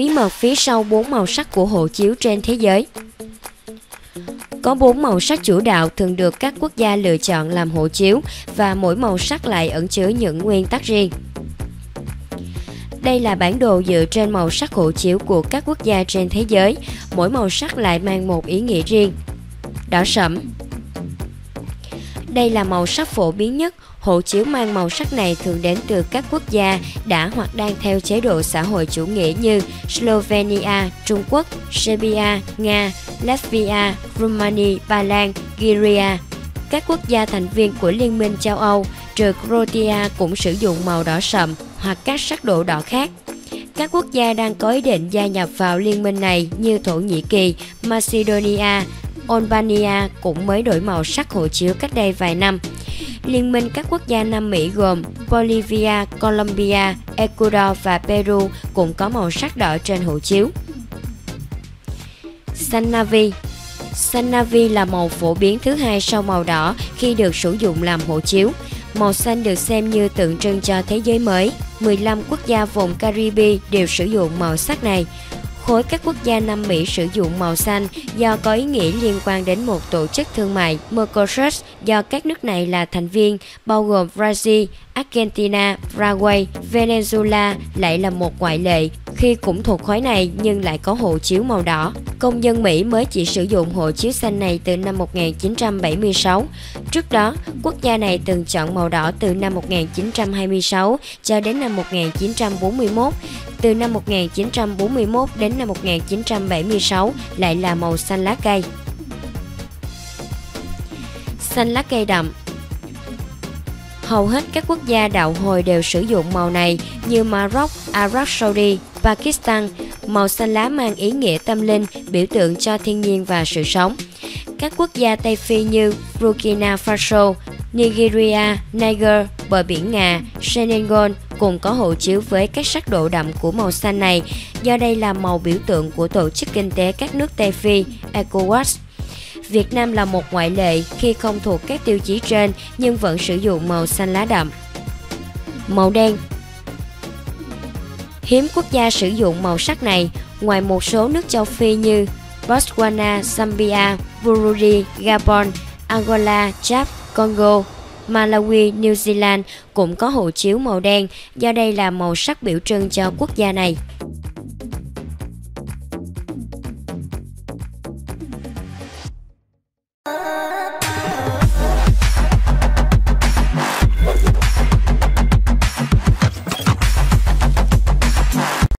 Bí mật phía sau bốn màu sắc của hộ chiếu trên thế giới có bốn màu sắc chủ đạo thường được các quốc gia lựa chọn làm hộ chiếu và mỗi màu sắc lại ẩn chứa những nguyên tắc riêng. Đây là bản đồ dựa trên màu sắc hộ chiếu của các quốc gia trên thế giới, mỗi màu sắc lại mang một ý nghĩa riêng. Đỏ sẫm Đây là màu sắc phổ biến nhất, hộ chiếu mang màu sắc này thường đến từ các quốc gia đã hoặc đang theo chế độ xã hội chủ nghĩa như Slovenia, Trung Quốc, Serbia, Nga, Latvia, Romania, Ba Lan, Syria. Các quốc gia thành viên của Liên minh châu Âu trừ Croatia cũng sử dụng màu đỏ sậm hoặc các sắc độ đỏ khác. Các quốc gia đang có ý định gia nhập vào liên minh này như Thổ Nhĩ Kỳ, Macedonia, Albania cũng mới đổi màu sắc hộ chiếu cách đây vài năm. Liên minh các quốc gia Nam Mỹ gồm Bolivia, Colombia, Ecuador và Peru cũng có màu sắc đỏ trên hộ chiếu. Xanh navy Xanh navy là màu phổ biến thứ hai sau màu đỏ khi được sử dụng làm hộ chiếu. Màu xanh được xem như tượng trưng cho thế giới mới. 15 quốc gia vùng Caribe đều sử dụng màu sắc này. Khối các quốc gia Nam Mỹ sử dụng màu xanh do có ý nghĩa liên quan đến một tổ chức thương mại Mercosur do các nước này là thành viên bao gồm Brazil, Argentina, Paraguay, Venezuela lại là một ngoại lệ khi cũng thuộc khối này nhưng lại có hộ chiếu màu đỏ. Công dân Mỹ mới chỉ sử dụng hộ chiếu xanh này từ năm 1976. Trước đó, quốc gia này từng chọn màu đỏ từ năm 1926 cho đến năm 1941. Từ năm 1941 đến năm 1976 lại là màu xanh lá cây. Xanh lá cây đậm Hầu hết các quốc gia đạo hồi đều sử dụng màu này như Maroc, Arab Saudi, Pakistan. Màu xanh lá mang ý nghĩa tâm linh, biểu tượng cho thiên nhiên và sự sống. Các quốc gia Tây Phi như Burkina Faso, Nigeria, Niger, bờ biển Nga, Senegal cùng có hộ chiếu với các sắc độ đậm của màu xanh này, do đây là màu biểu tượng của Tổ chức Kinh tế các nước Tây Phi, ECOWAS. Việt Nam là một ngoại lệ khi không thuộc các tiêu chí trên nhưng vẫn sử dụng màu xanh lá đậm. Màu đen Hiếm quốc gia sử dụng màu sắc này, ngoài một số nước châu Phi như Botswana, Zambia, Burundi, Gabon, Angola, Chad, Congo, Malawi, New Zealand cũng có hộ chiếu màu đen do đây là màu sắc biểu trưng cho quốc gia này.